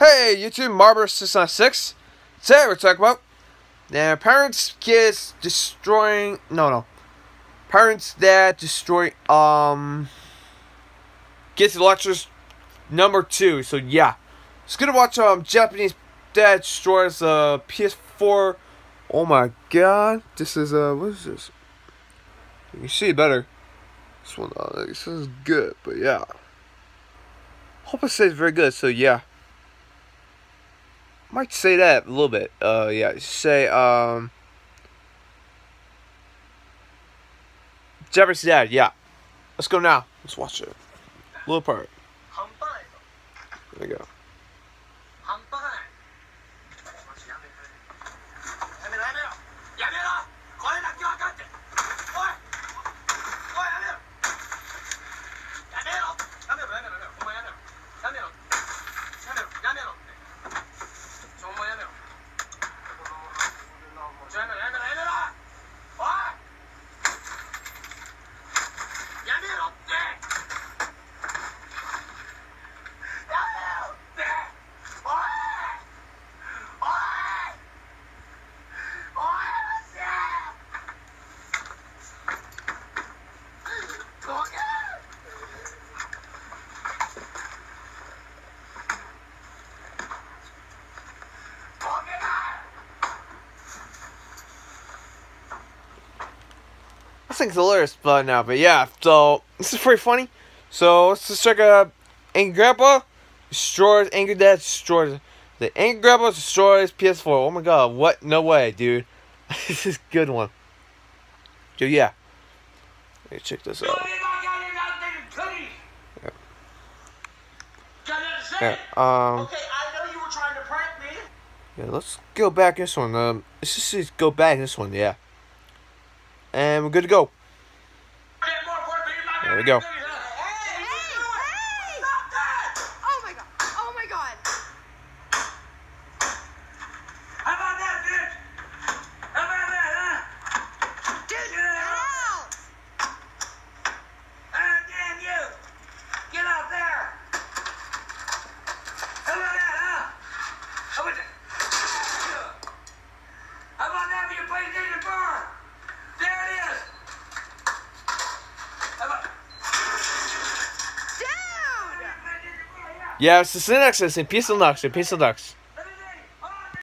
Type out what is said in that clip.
Hey, YouTube, Marber696. Today we're talking about their parents, kids destroying. No, no. Parents that destroy. Um. Kids lectures number two. So, yeah. It's gonna watch um Japanese dad destroys uh PS4. Oh my god. This is uh. What is this? You can see better. This one, uh, this is good, but yeah. Hope it says very good, so yeah might say that a little bit. Uh, yeah, say um, Jefferson Dad. Yeah, let's go now. Let's watch it. Little part. There we go. Thing's hilarious but now, but yeah, so this is pretty funny. So let's just check out Angry Grandpa destroys Angry Dad destroys the Angry Grandpa destroys PS4. Oh my god, what? No way, dude. this is a good one. Dude, yeah. Let me check this out. Yeah. yeah um. Okay, I know you were trying to prank me. Yeah, let's go back this one. Um, let's just go back this one. Yeah. And we're good to go. There we go. Yeah, it's the next. It's in Peace Lux. In Peace Lux.